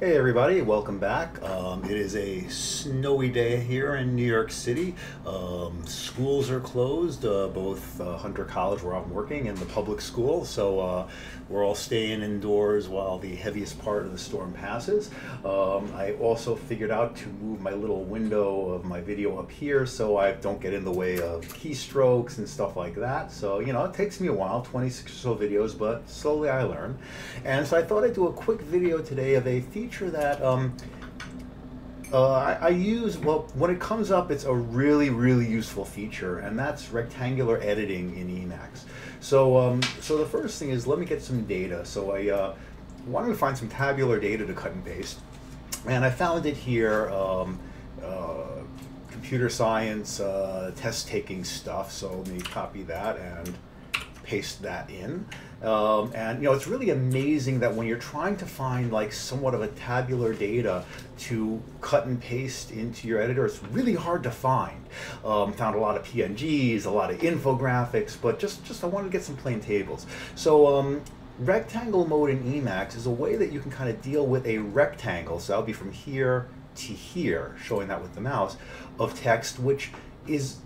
Hey everybody, welcome back. Um, it is a snowy day here in New York City. Um, schools are closed, uh, both uh, Hunter College where I'm working and the public school, so uh, we're all staying indoors while the heaviest part of the storm passes. Um, I also figured out to move my little window of my video up here so I don't get in the way of keystrokes and stuff like that. So, you know, it takes me a while, 26 or so videos, but slowly I learn. And so I thought I'd do a quick video today of a feature feature that um, uh, I, I, use, well, when it comes up, it's a really, really useful feature, and that's rectangular editing in Emacs. So, um, so the first thing is let me get some data. So I uh, wanted to find some tabular data to cut and paste, and I found it here. Um, uh, computer science uh, test taking stuff. So let me copy that and paste that in. Um, and you know, it's really amazing that when you're trying to find like somewhat of a tabular data to cut and paste into your editor, it's really hard to find. Um, found a lot of PNGs, a lot of infographics, but just just I wanted to get some plain tables. So um, rectangle mode in Emacs is a way that you can kind of deal with a rectangle. So that'll be from here to here, showing that with the mouse, of text, which is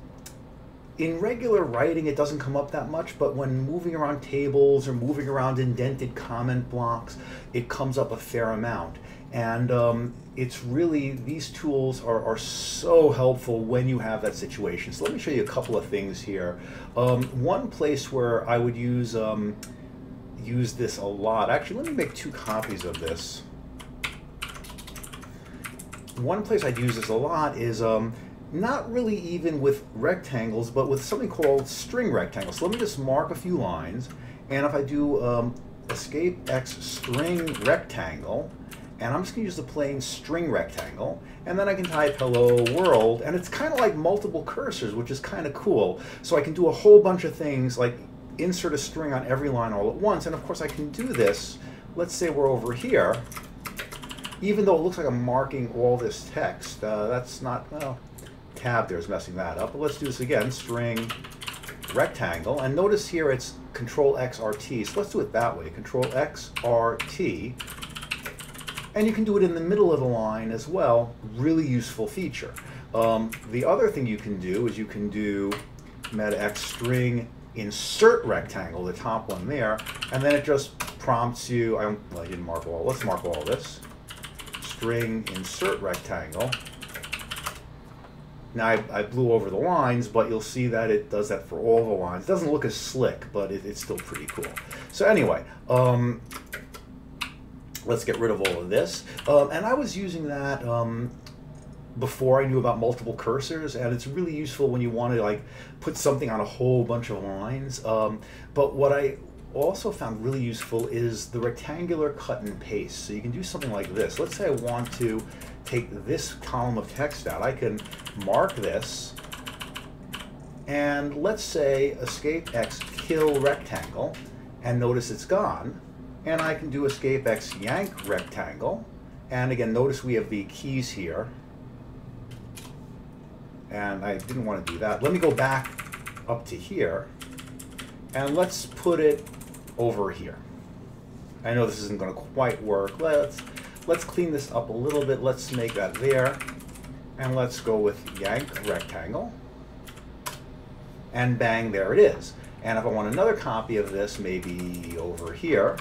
in regular writing, it doesn't come up that much, but when moving around tables or moving around indented comment blocks, it comes up a fair amount. And um, it's really, these tools are, are so helpful when you have that situation. So let me show you a couple of things here. Um, one place where I would use, um, use this a lot, actually let me make two copies of this. One place I'd use this a lot is um, not really even with rectangles, but with something called string rectangles. So let me just mark a few lines, and if I do um, escape X string rectangle, and I'm just going to use the plain string rectangle, and then I can type hello world, and it's kind of like multiple cursors, which is kind of cool. So I can do a whole bunch of things, like insert a string on every line all at once, and of course I can do this, let's say we're over here, even though it looks like I'm marking all this text, uh, that's not, well, tab there is messing that up. But let's do this again, string rectangle. And notice here it's control X R T. So let's do it that way, control X R T. And you can do it in the middle of the line as well. Really useful feature. Um, the other thing you can do is you can do meta X string insert rectangle, the top one there, and then it just prompts you, I, well, I didn't mark all, let's mark all this, string insert rectangle, now I, I, blew over the lines, but you'll see that it does that for all the lines. It doesn't look as slick, but it, it's still pretty cool. So anyway, um, let's get rid of all of this. Um, and I was using that um, before I knew about multiple cursors, and it's really useful when you want to like put something on a whole bunch of lines. Um, but what I also found really useful is the rectangular cut and paste. So you can do something like this. Let's say I want to take this column of text out. I can mark this, and let's say escape X kill rectangle, and notice it's gone. And I can do escape X yank rectangle, and again, notice we have the keys here. And I didn't want to do that. Let me go back up to here, and let's put it over here. I know this isn't going to quite work. Let's let's clean this up a little bit. Let's make that there. And let's go with yank rectangle. And bang, there it is. And if I want another copy of this, maybe over here,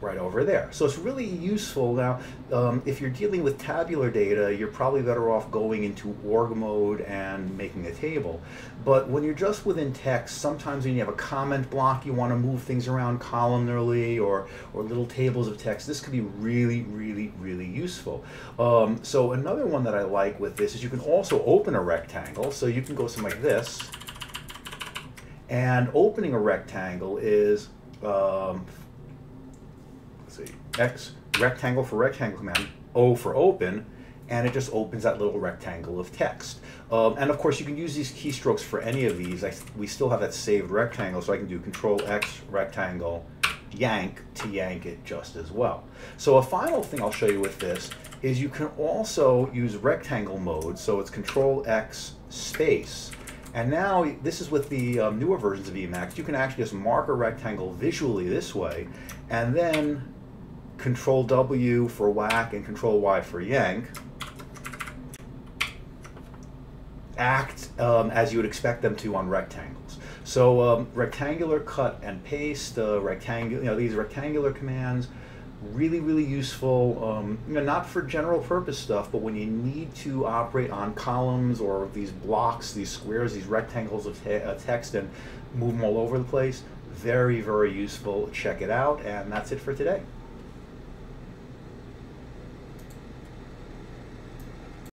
right over there. So it's really useful. Now, um, if you're dealing with tabular data, you're probably better off going into org mode and making a table. But when you're just within text, sometimes when you have a comment block, you want to move things around columnarly or, or little tables of text, this could be really, really, really useful. Um, so another one that I like with this is you can also open a rectangle. So you can go something like this. And opening a rectangle is um, X rectangle for rectangle command, O for open, and it just opens that little rectangle of text. Um, and of course, you can use these keystrokes for any of these. I, we still have that saved rectangle, so I can do Control X rectangle, yank to yank it just as well. So a final thing I'll show you with this is you can also use rectangle mode, so it's Control X space. And now this is with the um, newer versions of Emacs, you can actually just mark a rectangle visually this way, and then Control W for whack and Control Y for yank act um, as you would expect them to on rectangles. So um, rectangular cut and paste, uh, rectangular, you know, these rectangular commands, really, really useful, um, you know, not for general purpose stuff, but when you need to operate on columns or these blocks, these squares, these rectangles of te uh, text and move them all over the place, very, very useful. Check it out, and that's it for today.